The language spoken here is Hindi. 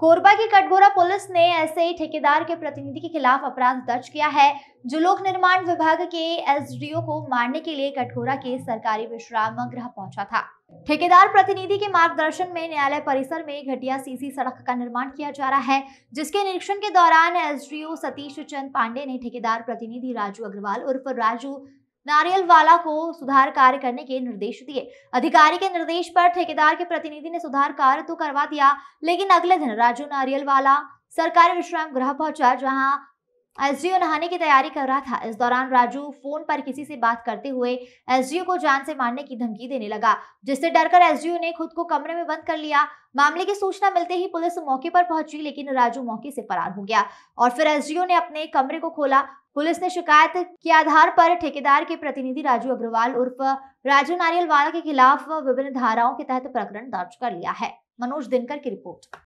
कोरबा की कटघोरा पुलिस ने ऐसे ही ठेकेदार के प्रतिनिधि के खिलाफ अपराध दर्ज किया है, जो लोक निर्माण विभाग के एसडीओ को मारने के लिए कटघोरा के सरकारी विश्राम गृह पहुँचा था। ठेकेदार प्रतिनिधि के मार्गदर्शन में न्यायालय परिसर में घटिया सीसी सड़क का निर्माण किया जा रहा है, जिसके निरीक्षण के दौरान एसडीओ सतीश चंद पांडे ने ठेकेदार प्रतिनिधि राजू अग्रवाल उर्फ़ राजू नारियलवाला को सुधार कार्य करने के निर्देश दिए। अधिकारी के निर्देश पर ठेकेदार के प्रतिनिधि ने सुधार कार्य तो करवा दिया, लेकिन अगले दिन राजू नारियलवाला सरकारी विश्राम गृह पहुँचा, जहाँ एसडीओ नहाने की तैयारी कर रहा था। इस दौरान राजू फ़ोन पर किसी से बात करते हुए एसडीओ को जान से मारने की धमकी देने लगा, जिससे डरकर एसडीओ ने खुद को कमरे में बंद कर लिया। मामले की सूचना मिलते ही पुलिस मौके पर पहुँची, लेकिन राजू मौके से फरार हो गया और फिर एसडीओ ने अपने कमरे को खोला। पुलिस ने शिकायत के आधार पर ठेकेदार के प्रतिनिधि राजू अग्रवाल उर्फ़ राजू नारियलवाला के खिलाफ विभिन्न धाराओं के तहत प्रकरण दर्ज कर लिया है। मनोज दिनकर की रिपोर्ट।